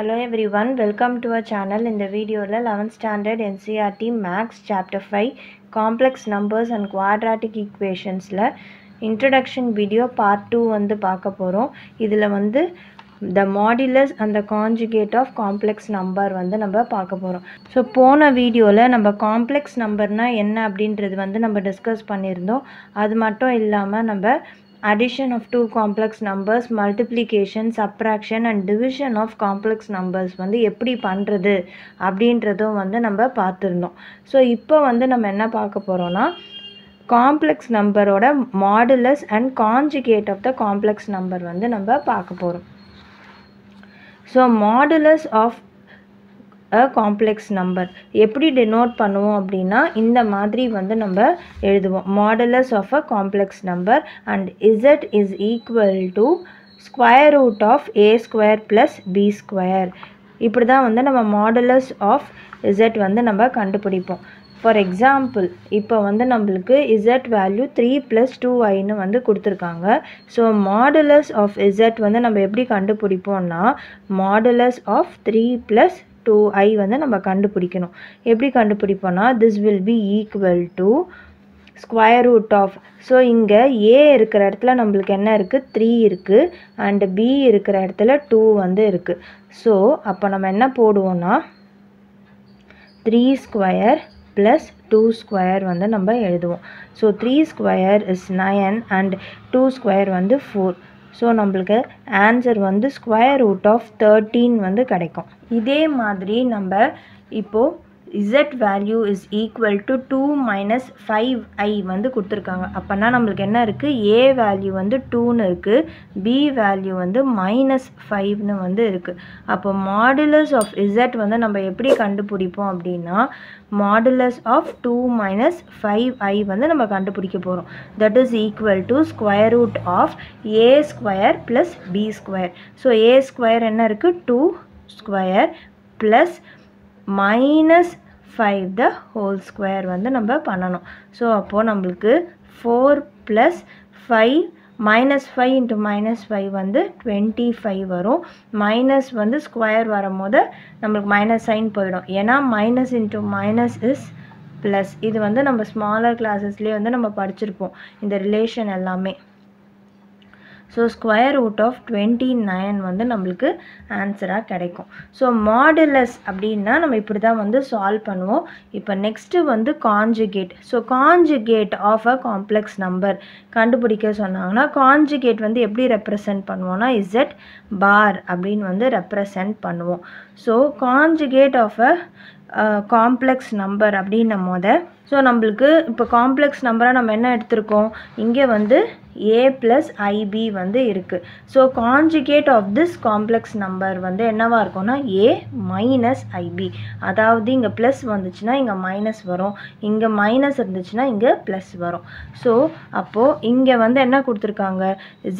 Hello everyone welcome to uh channel இந்த வீடியோவில் 11th standard NCERT maths chapter five complex numbers and quadratic ஈக்குவேஷன்ஸில் introduction video part two வந்து பார்க்க போகிறோம் இதில் வந்து த மாடிலஸ் அந்த காஞ்சுகேட் ஆஃப் காம்ப்ளெக்ஸ் நம்பர் வந்து நம்ம பார்க்க போகிறோம் ஸோ போன வீடியோவில் நம்ம காம்ப்ளெக்ஸ் நம்பர்னால் என்ன அப்படின்றது வந்து நம்ம டிஸ்கஸ் பண்ணியிருந்தோம். அது மட்டும் இல்லாமல் நம்ம addition of two complex numbers multiplication subtraction and division of complex numbers வந்து எப்படி பண்ணுறது அப்படின்றதும் வந்து நம்ம பார்த்துருந்தோம். ஸோ இப்போ வந்து நம்ம என்ன பார்க்க போகிறோன்னா காம்ப்ளெக்ஸ் நம்பரோட modulus and conjugate of the complex number வந்து நம்ம பார்க்க போகிறோம் so modulus of a complex number எப்படி டினோட் பண்ணுவோம் அப்படின்னா இந்த மாதிரி வந்து நம்ம எழுதுவோம். Modulus of a complex number and z is equal to square root of a square plus b square இப்படி தான் வந்து நம்ம மாடலஸ் ஆஃப் இசட் வந்து நம்ம கண்டுபிடிப்போம். ஃபார் எக்ஸாம்பிள் இப்போ வந்து நம்மளுக்கு Z value three plus two ஐன்னு வந்து கொடுத்துருக்காங்க. ஸோ மாடுலஸ் ஆஃப் இசட் வந்து நம்ம எப்படி கண்டுபிடிப்போம்னா modulus of three plus two i வந்து நம்ம கண்டுபிடிக்கணும். எப்படி கண்டுபிடிப்போம்னா this will be equal to square root of so இங்கே ஏ இருக்கிற இடத்துல நம்மளுக்கு என்ன இருக்குது த்ரீ இருக்குது அண்டு பி இருக்கிற இடத்துல டூ வந்து இருக்குது ஸோ அப்போ நம்ம என்ன போடுவோம்னா three square plus two square வந்து நம்ம எழுதுவோம். So three square is nine and two square வந்து ஃபோர் ஸோ நம்மளுக்கு ஆன்சர் வந்து ஸ்கொயர் ரூட் ஆஃப் தேர்ட்டீன் வந்து கிடைக்கும். இதே மாதிரி நம்ம இப்போது z value is equal to two minus five i வந்து கொடுத்துருக்காங்க. அப்போனா நம்மளுக்கு என்ன இருக்குது ஏ வேல்யூ வந்து டூன்னு இருக்குது பி வேல்யூ வந்து மைனஸ் ஃபைவ்னு வந்து இருக்குது அப்போ மாடுலஸ் ஆஃப் இசட் வந்து நம்ம எப்படி கண்டுபிடிப்போம் அப்படின்னா modulus of two minus five i வந்து நம்ம கண்டுபிடிக்க போகிறோம் that is equal to square root of a square plus b square so a square என்ன இருக்குது two square plus minus five the whole square வந்து நம்ம பண்ணணும். ஸோ அப்போது நம்மளுக்கு four plus five minus five into minus five வந்து twenty five வரும். Minus வந்து ஸ்கொயர் வரும்போது நம்மளுக்கு மைனஸ் சைன் போயிடும். ஏன்னா minus into minus is plus இது வந்து நம்ம ஸ்மாலர் கிளாஸஸ்லேயே வந்து நம்ம படிச்சிருப்போம். இந்த ரிலேஷன் எல்லாமே. So square root of twenty nine வந்து நம்மளுக்கு ஆன்சராக கிடைக்கும். ஸோ மாடுலஸ் அப்படின்னா நம்ம இப்படி தான் வந்து சால்வ் பண்ணுவோம். இப்போ நெக்ஸ்ட்டு வந்து conjugate so conjugate of a complex number கண்டுபிடிக்க சொன்னாங்கன்னா காஞ்சுகேட் வந்து எப்படி ரெப்ரசன்ட் பண்ணுவோம்னா இசட் பார் அப்படின்னு வந்து ரெப்ரசன்ட் பண்ணுவோம். So conjugate of a complex number அப்படின்னும் போத ஸோ நம்மளுக்கு இப்போ காம்ப்ளெக்ஸ் நம்பராக நம்ம என்ன எடுத்திருக்கோம்? இங்கே வந்து ஏ ப்ளஸ் ஐபி வந்து இருக்குது so conjugate of this complex number வந்து என்னவாக இருக்கும்னா ஏ மைனஸ் ஐபி அதாவது இங்கே ப்ளஸ் வந்துச்சுன்னா இங்கே மைனஸ் வரும். இங்கே மைனஸ் இருந்துச்சுன்னா இங்கே ப்ளஸ் வரும். ஸோ அப்போது இங்கே வந்து என்ன கொடுத்துருக்காங்க?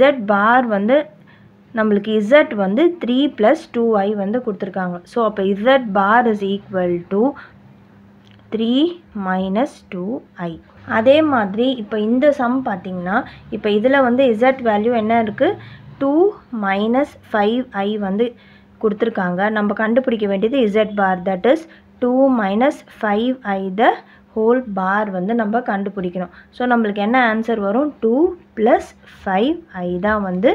ஜெட் பார் வந்து நம்மளுக்கு இசட் வந்து த்ரீ ப்ளஸ் டூ ஐ வந்து கொடுத்துருக்காங்க. ஸோ அப்போ z bar is equal to three minus two i அதே மாதிரி இப்போ இந்த சம் பார்த்திங்கன்னா இப்போ இதில் வந்து இசட் வேல்யூ என்ன இருக்குது டூ மைனஸ் ஃபைவ் ஐ வந்து கொடுத்துருக்காங்க. நம்ம கண்டுபிடிக்க வேண்டியது z bar that is two minus five i the whole bar வந்து நம்ம கண்டுபிடிக்கணும். ஸோ நம்மளுக்கு என்ன ஆன்சர் வரும்? டூ ப்ளஸ் ஃபைவ் ஐ தான் வந்து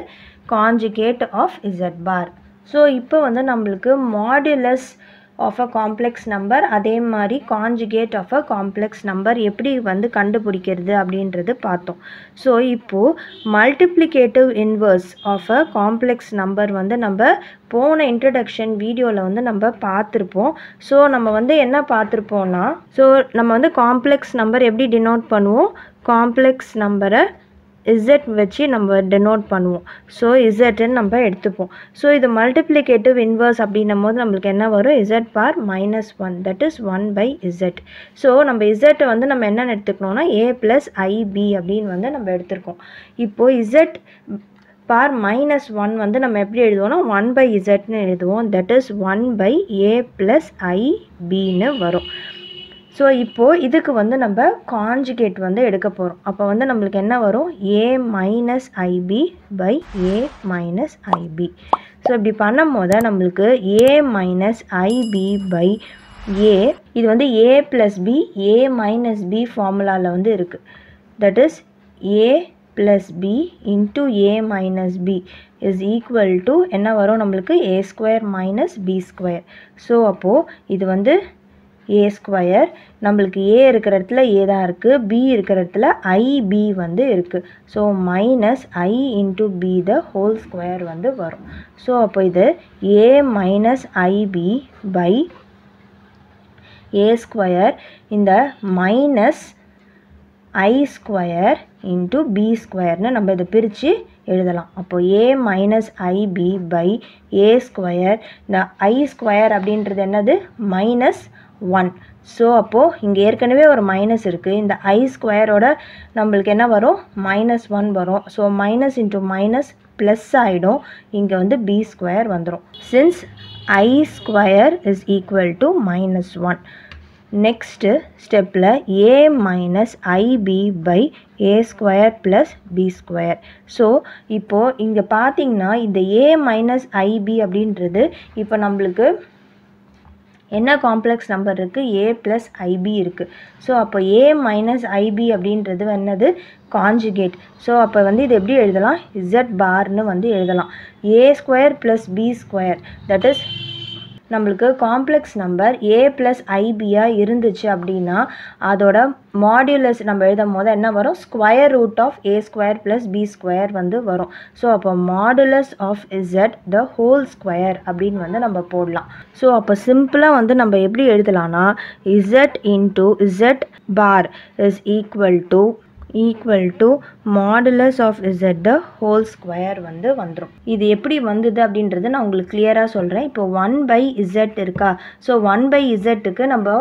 conjugate of z bar so இப்போ வந்து நம்மளுக்கு modulus of a complex number அதே மாதிரி conjugate of a complex number எப்படி வந்து கண்டுபிடிக்கிறது அப்படின்றது பார்த்தோம். ஸோ இப்போது multiplicative inverse of a complex number வந்து நம்ம போன இன்ட்ரடக்ஷன் வீடியோவில் வந்து நம்ம பார்த்துருப்போம். ஸோ நம்ம வந்து என்ன பார்த்துருப்போம்னா ஸோ நம்ம வந்து காம்ப்ளெக்ஸ் நம்பர் எப்படி டினோட் பண்ணுவோம்? காம்ப்ளெக்ஸ் நம்பரை இசட் வச்சு நம்ம டெனோட் பண்ணுவோம். ஸோ இசட்டுன்னு நம்ம எடுத்துப்போம். ஸோ இது மல்டிப்ளிகேட்டிவ் இன்வர்ஸ் அப்படின்னும் போது நம்மளுக்கு என்ன வரும்? Z bar minus one that is one by z so நம்ம இசட்டை வந்து நம்ம என்னென்னு எடுத்துக்கணும்னா ஏ ப்ளஸ் ஐபி அப்படின்னு வந்து நம்ம எடுத்திருக்கோம். இப்போது இசட் பார் மைனஸ் ஒன் வந்து நம்ம எப்படி எழுதுவோம்னா ஒன் பை இசட்னு எழுதுவோம். That is one by a plus ஐபின்னு வரும். ஸோ இப்போது இதுக்கு வந்து நம்ம கான்ஜுகேட் வந்து எடுக்க போகிறோம் அப்போ வந்து நம்மளுக்கு என்ன வரும்? A minus ib by a minus ib so இப்படி பண்ணும் போது நம்மளுக்கு a minus ib by a இது வந்து a plus b a minus b ஃபார்முலாவில் வந்து இருக்குது that is a plus b into a minus b is equal to என்ன வரும்? நம்மளுக்கு a square minus b square so அப்போது இது வந்து ஏ ஸ்கொயர் நம்மளுக்கு ஏ இருக்கிற இடத்துல ஏ தான் இருக்குது பி இருக்கிற இடத்துல ஐபி வந்து இருக்குது so minus i into b the whole square வந்து வரும். ஸோ அப்போ இது a minus ib by a square இந்த minus i square into b ஸ்கொயர்னு நம்ம இதை பிரித்து எழுதலாம். அப்போது a minus ib by a square இந்த ஐ ஸ்கொயர் அப்படின்றது என்னது? மைனஸ் ஒன் ஸோ அப்போது இங்கே ஏற்கனவே ஒரு மைனஸ் இருக்குது இந்த ஐ ஸ்கொயரோட நம்மளுக்கு என்ன வரும்? மைனஸ் ஒன் வரும். So minus into minus plus ஆகிடும் இங்கே வந்து பி ஸ்கொயர் வந்துடும் since i square is equal to minus one next ஸ்டெப்பில் a minus ib by a square plus b square so இப்போது இங்கே பார்த்தீங்கன்னா இந்த ஏ மைனஸ் ஐபி அப்படின்றது இப்போ நம்மளுக்கு என்ன காம்ப்ளெக்ஸ் நம்பர் இருக்குது ஏ ப்ளஸ் ஐபி இருக்குது ஸோ அப்போ ஏ மைனஸ் ஐபி அப்படின்றது என்னது? காஞ்சுகேட் ஸோ அப்போ வந்து இது எப்படி எழுதலாம்? இசட் பார்னு வந்து எழுதலாம். A square plus b square that is நம்மளுக்கு காம்ப்ளெக்ஸ் நம்பர் ஏ ப்ளஸ் ஐபியாக இருந்துச்சு அப்படின்னா அதோட மாடியுலஸ் நம்ம எழுதும் போது என்ன வரும்? Square root of a square plus b square வந்து வரும். ஸோ அப்போ modulus of z the whole square அப்படின்னு வந்து நம்ம போடலாம். ஸோ அப்போ சிம்பிளாக வந்து நம்ம எப்படி எழுதலாம்னா z into z bar is equal to equal to modulus of z the whole square வந்து வந்துடும் இது எப்படி வந்தது அப்படின்றது நான் உங்களுக்கு கிளியராக சொல்கிறேன் இப்போ ஒன் பை இசட் இருக்கா? ஸோ ஒன் பை இசட்டுக்கு நம்ம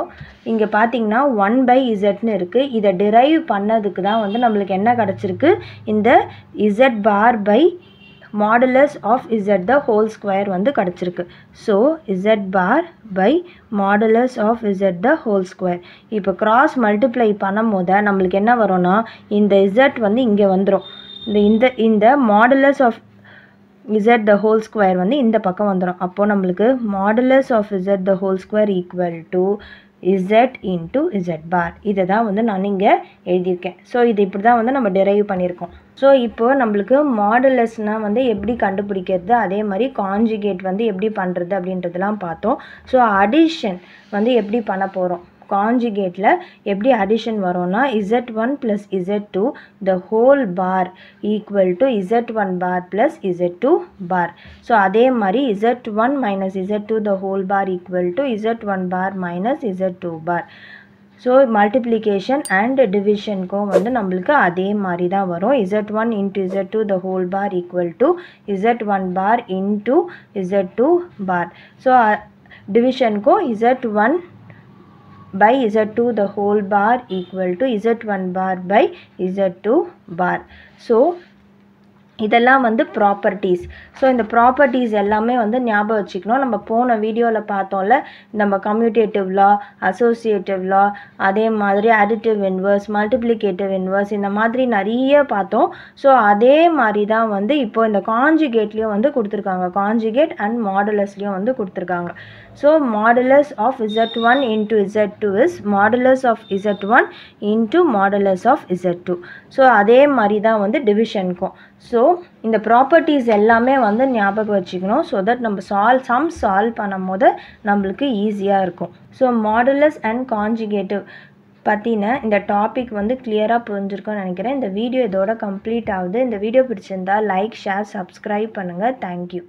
இங்கே பார்த்தீங்கன்னா ஒன் பை இசட்னு இருக்குது இதை டிரைவ் பண்ணதுக்கு தான் வந்து நம்மளுக்கு என்ன கிடச்சிருக்கு? இந்த z bar by modulus of z the whole square வந்து கிடச்சிருக்கு. So z bar by modulus of z the whole square இப்போ கிராஸ் மல்டிப்ளை பண்ணும் போது நம்மளுக்கு என்ன வரும்னா இந்த இசட் வந்து இங்கே வந்துடும் இந்த இந்த இந்த modulus of z the whole square வந்து இந்த பக்கம் வந்துடும் அப்போது நம்மளுக்கு modulus of z the whole square equal to z into z bar இதை தான் வந்து நான் இங்கே எழுதியிருக்கேன். ஸோ இது இப்படி தான் வந்து நம்ம டெரைவ் பண்ணியிருக்கோம். ஸோ இப்போ நம்மளுக்கு மாடுலஸ்னால் வந்து எப்படி கண்டுபிடிக்கிறது? அதே மாதிரி காஞ்சுகேட் வந்து எப்படி பண்ணுறது அப்படின்றதெல்லாம் பார்த்தோம். ஸோ அடிஷன் வந்து எப்படி பண்ண போகிறோம் காஞ்சுகேட்டில் எப்படி அடிஷன் வரும்னா z one plus z two the whole bar equal to z one bar plus z two bar so அதே மாதிரி z one minus z two the whole bar equal to z one bar minus z two bar so multiplication and டிவிஷனுக்கும் வந்து நம்மளுக்கு அதே மாதிரி தான் வரும். Z one into z two the whole bar equal to z one bar into z two bar so டிவிஷனுக்கும் z one by z2 the whole bar equal to z1 bar by z2 bar. So இதெல்லாம் வந்து properties so இந்த properties எல்லாமே வந்து ஞாபகம் வச்சுக்கணும். நம்ம போன வீடியோவில் பார்த்தோம்ல நம்ம கம்யூட்டேட்டிவ் லா அசோசியேட்டிவ் லா அதே மாதிரி அடிட்டிவ் இன்வர்ஸ் மல்டிப்ளிகேட்டிவ் இன்வர்ஸ் இந்த மாதிரி நிறைய பார்த்தோம். ஸோ அதே மாதிரி தான் வந்து இப்போ இந்த காஞ்சுகேட்லேயும் வந்து கொடுத்துருக்காங்க. காஞ்சுகேட் அண்ட் மாடுலஸ்லேயும் வந்து கொடுத்துருக்காங்க. So modulus of z one into z two is modulus of z one into modulus of z two so அதே மாதிரி தான் வந்து டிவிஷனுக்கும் ஸோ ஸோ இந்த ப்ராப்பர்ட்டிஸ் எல்லாமே வந்து ஞாபகம் வச்சுக்கணும். ஸோ தட் நம்ம சால்வ் சம் சால்வ் பண்ணும் போது நம்மளுக்கு ஈஸியாக இருக்கும். ஸோ மாடுலஸ் அண்ட் கான்ஜிகேட்டிவ் பற்றின இந்த டாபிக் வந்து கிளியராக புரிஞ்சிருக்கும்னு நினைக்கிறேன். இந்த வீடியோ இதோட கம்ப்ளீட் ஆகுது. இந்த வீடியோ பிடிச்சிருந்தா லைக் ஷேர் சப்ஸ்கிரைப் பண்ணுங்கள் தேங்க்யூ